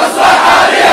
Vamos para a